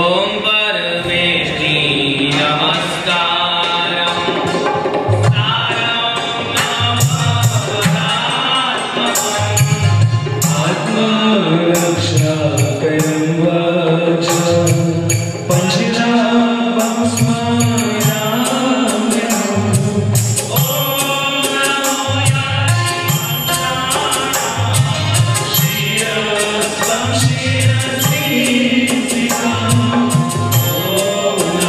ओम परमेष्ठी नमस्कार Yeah.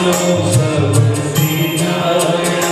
झालोस बंफी तरें,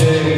you.